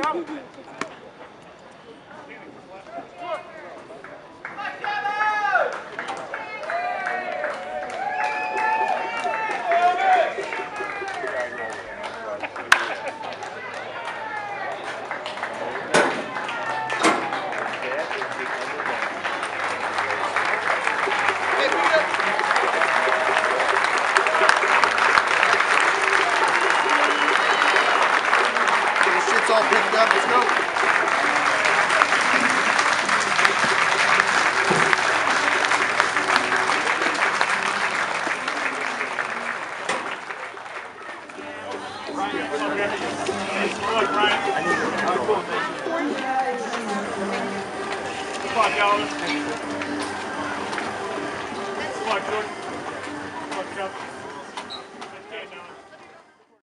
ครับ all picked up. Let's go. Come on,